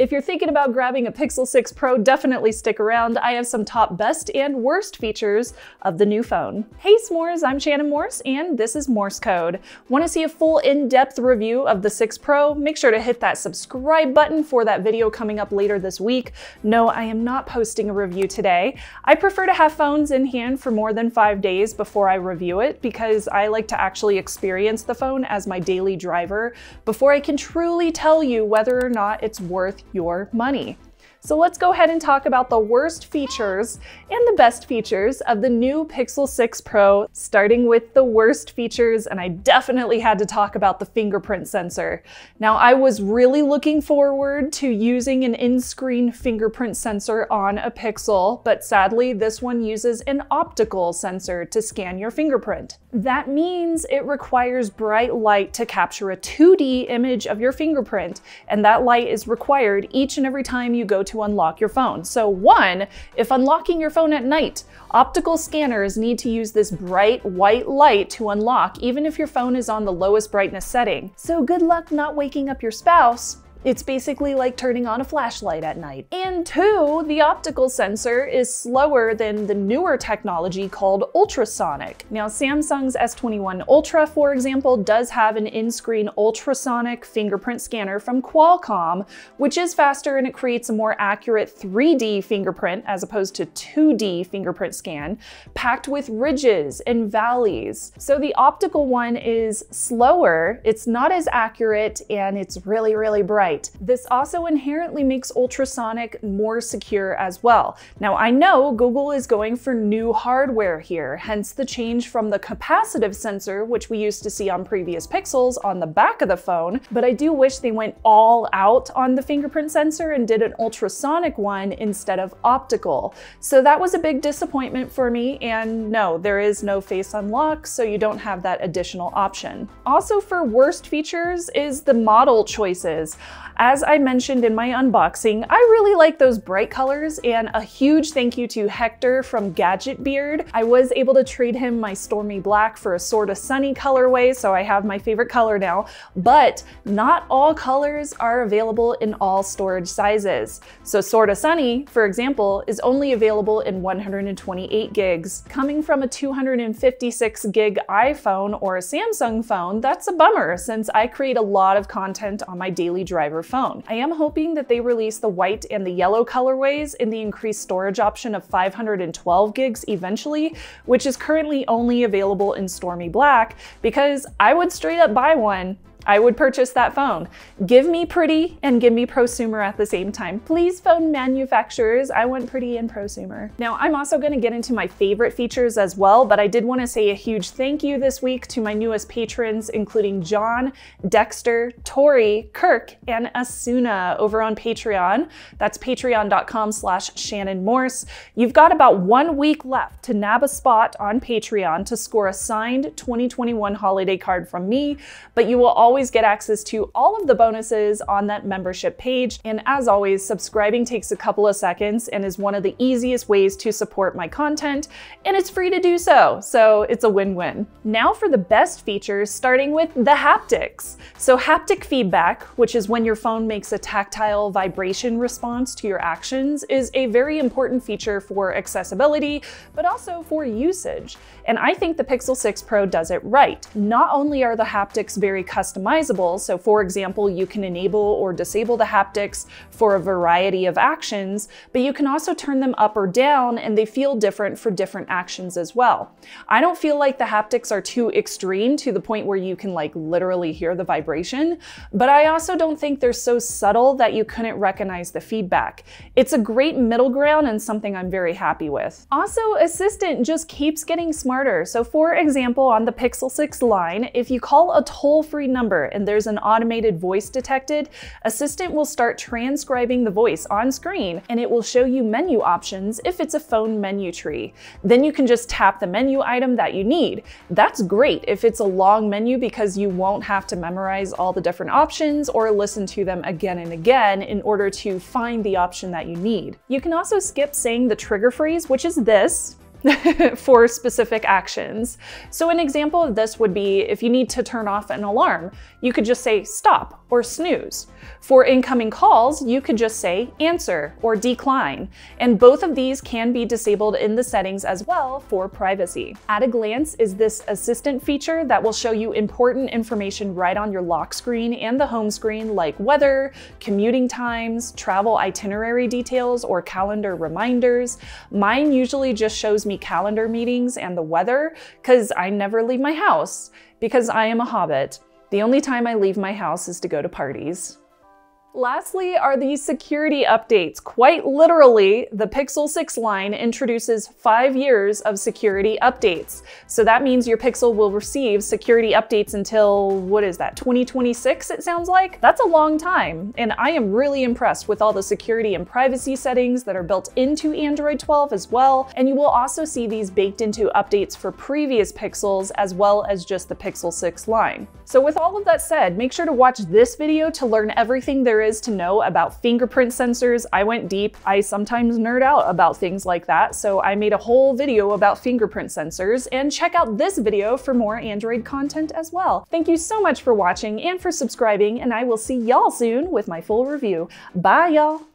If you're thinking about grabbing a Pixel 6 Pro, definitely stick around. I have some top best and worst features of the new phone. Hey S'mores, I'm Shannon Morse, and this is Morse Code. Want to see a full in-depth review of the 6 Pro? Make sure to hit that subscribe button for that video coming up later this week. No, I am not posting a review today. I prefer to have phones in hand for more than five days before I review it because I like to actually experience the phone as my daily driver before I can truly tell you whether or not it's worth your money. So let's go ahead and talk about the worst features and the best features of the new Pixel 6 Pro, starting with the worst features, and I definitely had to talk about the fingerprint sensor. Now, I was really looking forward to using an in-screen fingerprint sensor on a Pixel, but sadly, this one uses an optical sensor to scan your fingerprint. That means it requires bright light to capture a 2D image of your fingerprint, and that light is required each and every time you go to unlock your phone. So one, if unlocking your phone at night, optical scanners need to use this bright white light to unlock even if your phone is on the lowest brightness setting. So good luck not waking up your spouse it's basically like turning on a flashlight at night. And two, the optical sensor is slower than the newer technology called ultrasonic. Now Samsung's S21 Ultra, for example, does have an in-screen ultrasonic fingerprint scanner from Qualcomm, which is faster and it creates a more accurate 3D fingerprint as opposed to 2D fingerprint scan, packed with ridges and valleys. So the optical one is slower, it's not as accurate, and it's really, really bright This also inherently makes ultrasonic more secure as well. Now I know Google is going for new hardware here, hence the change from the capacitive sensor, which we used to see on previous Pixels on the back of the phone, but I do wish they went all out on the fingerprint sensor and did an ultrasonic one instead of optical. So that was a big disappointment for me, and no, there is no face unlock, so you don't have that additional option. Also for worst features is the model choices. As I mentioned in my unboxing, I really like those bright colors and a huge thank you to Hector from Gadget Beard. I was able to trade him my Stormy Black for a sorta sunny colorway, so I have my favorite color now, but not all colors are available in all storage sizes. So sorta sunny, for example, is only available in 128 gigs. Coming from a 256 gig iPhone or a Samsung phone, that's a bummer since I create a lot of content on my daily driver phone. I am hoping that they release the white and the yellow colorways in the increased storage option of 512 gigs eventually, which is currently only available in Stormy Black, because I would straight up buy one I would purchase that phone. Give me pretty and give me prosumer at the same time. Please phone manufacturers, I want pretty and prosumer. Now I'm also gonna get into my favorite features as well, but I did wanna say a huge thank you this week to my newest patrons, including John, Dexter, Tori, Kirk, and Asuna over on Patreon. That's patreon.com slash Shannon Morse. You've got about one week left to nab a spot on Patreon to score a signed 2021 holiday card from me, but you will always always get access to all of the bonuses on that membership page. And as always, subscribing takes a couple of seconds and is one of the easiest ways to support my content, and it's free to do so, so it's a win-win. Now for the best features, starting with the haptics. So haptic feedback, which is when your phone makes a tactile vibration response to your actions, is a very important feature for accessibility, but also for usage. And I think the Pixel 6 Pro does it right. Not only are the haptics very customizable, customizable. So for example, you can enable or disable the haptics for a variety of actions, but you can also turn them up or down and they feel different for different actions as well. I don't feel like the haptics are too extreme to the point where you can like literally hear the vibration, but I also don't think they're so subtle that you couldn't recognize the feedback. It's a great middle ground and something I'm very happy with. Also, Assistant just keeps getting smarter. So for example, on the Pixel 6 line, if you call a toll-free number number and there's an automated voice detected, Assistant will start transcribing the voice on screen and it will show you menu options if it's a phone menu tree. Then you can just tap the menu item that you need. That's great if it's a long menu because you won't have to memorize all the different options or listen to them again and again in order to find the option that you need. You can also skip saying the trigger phrase, which is this, for specific actions. So an example of this would be if you need to turn off an alarm, you could just say stop or snooze. For incoming calls, you could just say answer or decline, and both of these can be disabled in the settings as well for privacy. At a glance is this assistant feature that will show you important information right on your lock screen and the home screen like weather, commuting times, travel itinerary details, or calendar reminders. Mine usually just shows me calendar meetings and the weather because I never leave my house because I am a hobbit. The only time I leave my house is to go to parties. Lastly are the security updates. Quite literally, the Pixel 6 line introduces five years of security updates. So that means your Pixel will receive security updates until, what is that, 2026 it sounds like? That's a long time, and I am really impressed with all the security and privacy settings that are built into Android 12 as well, and you will also see these baked into updates for previous Pixels as well as just the Pixel 6 line. So with all of that said, make sure to watch this video to learn everything there is to know about fingerprint sensors. I went deep. I sometimes nerd out about things like that, so I made a whole video about fingerprint sensors, and check out this video for more Android content as well. Thank you so much for watching and for subscribing, and I will see y'all soon with my full review. Bye, y'all!